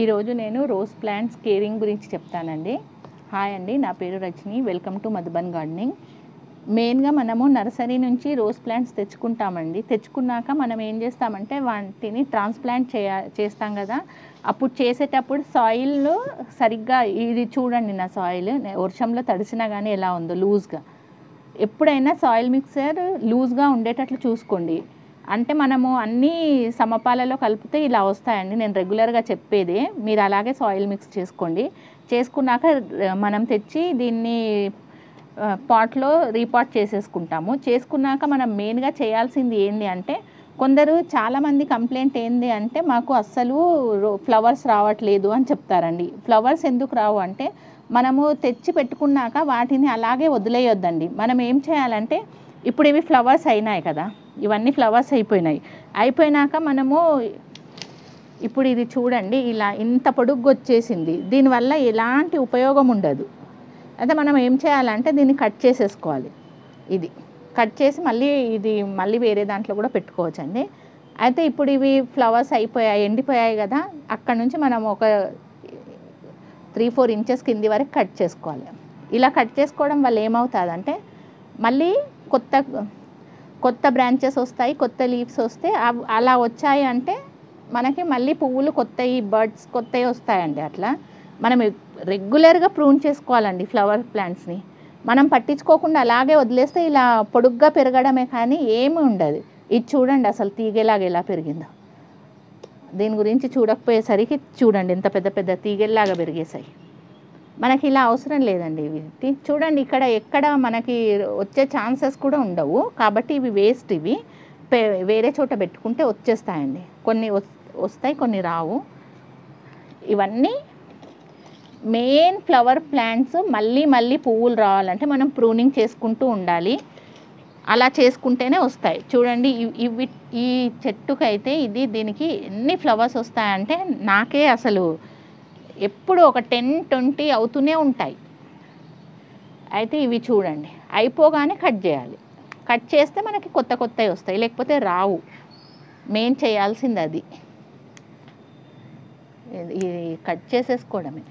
ఈరోజు నేను rose plants caring గురించి చెప్తానండి. హాయ్ అండి నా పేరు Rajani. Welcome to Madhuban gardening. మెయిన్గా మనము నర్సరీ నుంచి రోజ్ ప్లాంట్స్ తెచ్చుకుంటామండి. తెచ్చుకున్నాక మనం ఏం చేస్తామంటే వాటిని ట్రాన్స్ప్లాంట్ చేయ చేస్తాం కదా. అప్పుడు చేసేటప్పుడు సాయిల్ సరిగ్గా ఇది చూడండి నా సాయిల్. వర్షంలో తడిసినా కానీ ఎలా ఉందో లూజ్గా. ఎప్పుడైనా సాయిల్ మిక్సర్ లూజ్గా ఉండేటట్లు చూసుకోండి. అంటే మనము అన్నీ సమపాలలో కలిపితే ఇలా వస్తాయండి. నేను రెగ్యులర్గా చెప్పేదే. మీరు అలాగే సాయిల్ మిక్స్ చేసుకోండి. చేసుకున్నాక మనం తెచ్చి దీన్ని పాట్లో రీపాట్ చేసేసుకుంటాము. చేసుకున్నాక మనం మెయిన్గా చేయాల్సింది ఏంటి అంటే కొందరు చాలామంది కంప్లైంట్ ఏంది అంటే మాకు అస్సలు రో- ఫ్లవర్స్ రావట్లేదు అని చెప్తారండి. ఫ్లవర్స్ ఎందుకు రావు అంటే మనము తెచ్చి పెట్టుకున్నాక వాటిని అలాగే వదిలేయొద్దండి. మనం ఏం చేయాలంటే ఇప్పుడు ఇవి ఫ్లవర్స్ అయినాయి కదా. ఇవన్నీ ఫ్లవర్స్ అయిపోయినాయి. అయిపోయినాక మనము ఇప్పుడు ఇది చూడండి ఇలా ఇంత పొడుగు వచ్చేసింది దీనివల్ల ఎలాంటి ఉపయోగం ఉండదు. అయితే మనం ఏం చేయాలంటే దీన్ని కట్ చేసేసుకోవాలి. ఇది కట్ చేసి మళ్ళీ ఇది మళ్ళీ వేరే దాంట్లో కూడా పెట్టుకోవచ్చండి. అయితే ఇప్పుడు ఇవి ఫ్లవర్స్ అయిపోయాయి ఎండిపోయాయి కదా. అక్కడ నుంచి మనం ఒక త్రీ ఫోర్ ఇంచెస్ కింది వరకు కట్ చేసుకోవాలి. ఇలా కట్ చేసుకోవడం వల్ల ఏమవుతుందంటే మళ్ళీ కొత్త కొత్త బ్రాంచెస్ వస్తాయి కొత్త లీవ్స్ వస్తే అలా వచ్చాయి అంటే మనకి మళ్ళీ పువ్వులు కొత్తవి బర్డ్స్ కొత్తవి వస్తాయండి అట్లా. మనం రెగ్యులర్గా ప్రూన్ చేసుకోవాలండి ఫ్లవర్ ప్లాంట్స్ని మనం పట్టించుకోకుండా అలాగే వదిలేస్తే ఇలా పొడుగ్గా పెరగడమే కానీ ఏమి ఉండదు. ఇది చూడండి అసలు తీగేలాగా ఎలా పెరిగిందో. దీని గురించి చూడకపోయేసరికి చూడండి ఎంత పెద్ద పెద్ద తీగేలాగా పెరిగేసాయి మనకి ఇలా అవసరం లేదండి ఇవి. చూడండి ఇక్కడ ఎక్కడ మనకి వచ్చే ఛాన్సెస్ కూడా ఉండవు. కాబట్టి ఇవి వేస్ట్ ఇవి. వేరే చోట పెట్టుకుంటే వచ్చేస్తాయండి. కొన్ని వస్తాయి కొన్ని రావు. ఇవన్నీ మెయిన్ ఫ్లవర్ ప్లాంట్స్ మళ్ళీ మళ్ళీ పువ్వులు రావాలంటే మనం ప్రూనింగ్ చేసుకుంటూ ఉండాలి. అలా చేసుకుంటేనే వస్తాయి. చూడండి ఇవి ఈ చెట్టుకైతే ఇది దీనికి ఎన్ని ఫ్లవర్స్ వస్తాయంటే నాకే అసలు ఎప్పుడు ఒక టెన్ ట్వంటీ అవుతూనే ఉంటాయి. అయితే ఇవి చూడండి. అయిపోగానే కట్ చేయాలి. కట్ చేస్తే మనకి కొత్త కొత్తవి వస్తాయి. లేకపోతే రావు. మెయిన్ చేయాల్సింది అది ఇది- కట్ చేసేసుకోవడమే.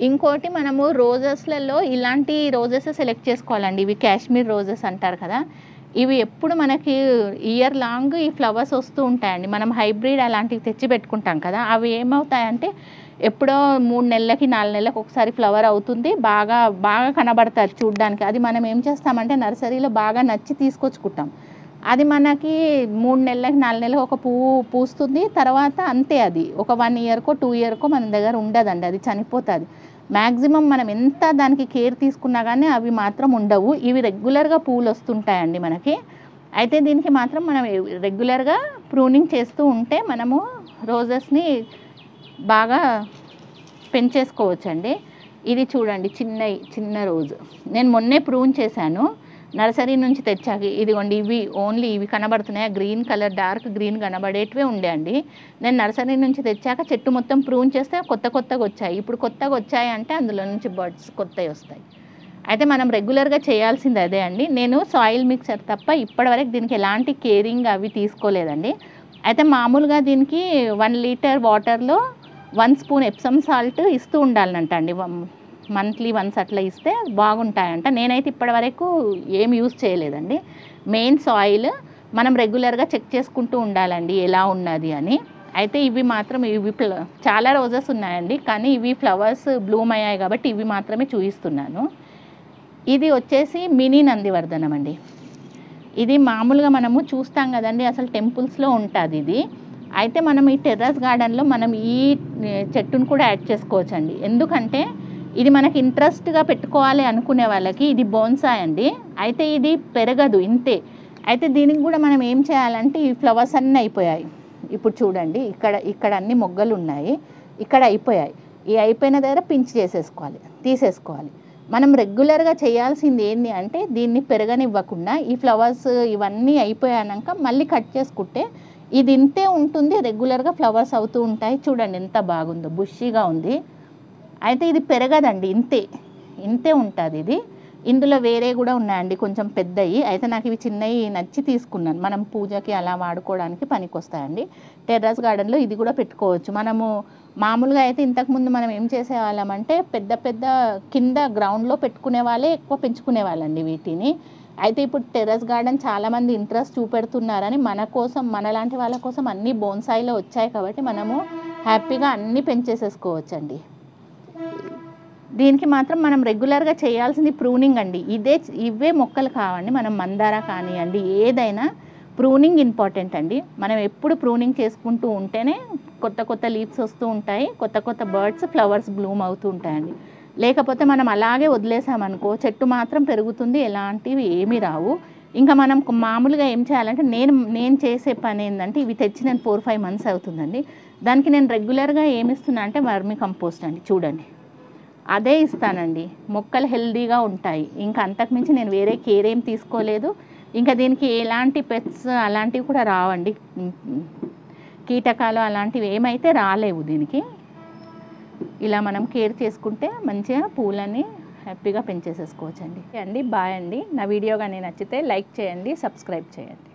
ఇంకోటి మనము రోజెస్లలో ఇలాంటి రోజెస్ సెలెక్ట్ చేసుకోవాలండి. ఇవి కాశ్మీర్ రోజెస్ అంటారు కదా. ఇవి ఎప్పుడు మనకి ఇయర్ లాంగ్ ఈ ఫ్లవర్స్ వస్తూ ఉంటాయండి. మనం హైబ్రిడ్ అలాంటివి తెచ్చి పెట్టుకుంటాం కదా అవి ఏమవుతాయంటే ఎప్పుడో మూడు నెలలకి నాలుగు నెలలకు ఒకసారి ఫ్లవర్ అవుతుంది. బాగా బాగా కనబడతారు చూడడానికి. అది మనం ఏం చేస్తామంటే నర్సరీలో బాగా నచ్చి తీసుకొచ్చుకుంటాం. అది మనకి మూడు నెలలకి నాలుగు నెలలకు ఒక పువ్వు పూస్తుంది. తర్వాత అంతే అది. ఒక వన్ ఇయర్కో టూ ఇయర్కో మన దగ్గర ఉండదండి. అది చనిపోతుంది. మ్యాక్సిమం మనం ఎంత దానికి కేర్ తీసుకున్నా కానీ అవి మాత్రం ఉండవు. ఇవి రెగ్యులర్గా పూలు వస్తుంటాయండి మనకి. అయితే దీనికి మాత్రం మనం రెగ్యులర్గా ప్రూనింగ్ చేస్తూ ఉంటే మనము రోజెస్ని బాగా పెంచేసుకోవచ్చండి. ఇది చూడండి చిన్న చిన్న రోజు. నేను మొన్నే ప్రూన్ చేశాను. నర్సరీ నుంచి తెచ్చాక ఇదిగోండి ఇవి ఓన్లీ ఇవి కనబడుతున్నాయి. గ్రీన్ కలర్ డార్క్ గ్రీన్ కనబడేటివే ఉండే అండి. నేను నర్సరీ నుంచి తెచ్చాక చెట్టు మొత్తం ప్రూన్ చేస్తే కొత్త కొత్తగా వచ్చాయి. ఇప్పుడు కొత్తగా వచ్చాయి అంటే అందులో నుంచి బర్డ్స్ కొత్తవి వస్తాయి. అయితే మనం రెగ్యులర్గా చేయాల్సింది అదే అండి. నేను సాయిల్ మిక్సర్ తప్ప ఇప్పటివరకు దీనికి ఎలాంటి కేరింగ్ అవి తీసుకోలేదండి. అయితే మామూలుగా దీనికి వన్ లీటర్ వాటర్లో వన్ స్పూన్ ఎప్సమ్ సాల్ట్ ఇస్తూ ఉండాలంట అండి మంత్లీ వన్స్ అట్లా ఇస్తే బాగుంటాయంట. నేనైతే ఇప్పటివరకు ఏం యూస్ చేయలేదండి. మెయిన్ సాయిల్ మనం రెగ్యులర్గా చెక్ చేసుకుంటూ ఉండాలండి ఎలా ఉన్నది అని. అయితే ఇవి మాత్రం ఇవి ప్ల- చాలా రోజెస్ ఉన్నాయండి. కానీ ఇవి ఫ్లవర్స్ బ్లూమ్ అయ్యాయి కాబట్టి ఇవి మాత్రమే చూపిస్తున్నాను ఇది వచ్చేసి మినీ నందివర్ధనం అండి. ఇది మామూలుగా మనము చూస్తాం కదండి అసలు టెంపుల్స్లో ఉంటుంది ఇది. అయితే మనం ఈ టెర్రస్ గార్డెన్లో మనం ఈ చెట్టును కూడా యాడ్ చేసుకోవచ్చండి. ఎందుకంటే ఇది మనకి ఇంట్రెస్ట్గా పెట్టుకోవాలి అనుకునే వాళ్ళకి ఇది బోన్సాయ్ అండి. అయితే ఇది పెరగదు ఇంతే. అయితే దీనికి కూడా మనం ఏం చేయాలంటే ఈ ఫ్లవర్స్ అన్నీ అయిపోయాయి. ఇప్పుడు చూడండి ఇక్కడ ఇక్కడ అన్ని మొగ్గలు ఉన్నాయి. ఇక్కడ అయిపోయాయి. ఈ అయిపోయిన దగ్గర పించి చేసేసుకోవాలి తీసేసుకోవాలి. మనం రెగ్యులర్గా చేయాల్సింది ఏంటి అంటే దీన్ని పెరగనివ్వకుండా ఈ ఫ్లవర్స్ ఇవన్నీ అయిపోయాక మళ్ళీ కట్ చేసుకుంటే ఇది ఇంతే ఉంటుంది రెగ్యులర్గా ఫ్లవర్స్ అవుతూ ఉంటాయి. చూడండి ఎంత బాగుందో బుషీగా ఉంది. అయితే ఇది పెరగదండి ఇంతే. ఇంతే ఉంటుంది ఇది. ఇందులో వేరే కూడా ఉన్నాయండి కొంచెం పెద్దవి అయితే నాకు ఇవి చిన్నవి నచ్చి తీసుకున్నాను. మనం పూజకి అలా వాడుకోవడానికి పనికొస్తాయండి. టెర్రస్ గార్డెన్లో ఇది కూడా పెట్టుకోవచ్చు. మనము మామూలుగా అయితే ఇంతకుముందు మనం ఏం చేసేవాళ్ళం అంటే పెద్ద పెద్ద కింద గ్రౌండ్లో పెట్టుకునే వాళ్ళే ఎక్కువ పెంచుకునే వాళ్ళండి వీటిని. అయితే ఇప్పుడు టెర్రస్ గార్డెన్ చాలామంది ఇంట్రెస్ట్ చూపెడుతున్నారని మన కోసం మనలాంటి వాళ్ళ కోసం అన్ని బోన్సాయిలో వచ్చాయి కాబట్టి మనము హ్యాపీగా అన్నీ పెంచేసేసుకోవచ్చండి. దీనికి మాత్రం మనం రెగ్యులర్గా చేయాల్సింది ప్రూనింగ్ అండి. ఇదే ఇవే మొక్కలు కావండి మనం మందార కానివ్వండి ఏదైనా ప్రూనింగ్ ఇంపార్టెంట్ అండి. మనం ఎప్పుడు ప్రూనింగ్ చేసుకుంటూ ఉంటేనే కొత్త కొత్త లీవ్స్ వస్తూ ఉంటాయి కొత్త కొత్త బర్డ్స్ ఫ్లవర్స్ బ్లూమ్ అవుతూ ఉంటాయండి. లేకపోతే మనం అలాగే వదిలేసామనుకో చెట్టు మాత్రం పెరుగుతుంది ఎలాంటివి ఏమీ రావు. ఇంకా మనం మామూలుగా ఏం చేయాలంటే నేను నేను చేసే పని ఏంటంటే ఇవి తెచ్చి నేను ఫోర్ ఫైవ్ మంత్స్ అవుతుందండి. దానికి నేను రెగ్యులర్గా ఏమిస్తున్నా అంటే వర్మి కంపోస్ట్ అండి చూడండి. అదే ఇస్తానండి. మొక్కలు హెల్దీగా ఉంటాయి. ఇంకా అంతకుమించి నేను వేరే కేర్ ఏం తీసుకోలేదు. ఇంకా దీనికి ఎలాంటి పెట్స్ అలాంటివి కూడా రావండి. కీటకాలు అలాంటివి ఏమైతే రాలేవు దీనికి. ఇలా మనం కేర్ చేసుకుంటే మంచిగా పూలని హ్యాపీగా పెంచేసేసుకోవచ్చండి. అండి బాయ్ అండి. నా వీడియో కానీ నచ్చితే లైక్ చేయండి సబ్స్క్రైబ్ చేయండి.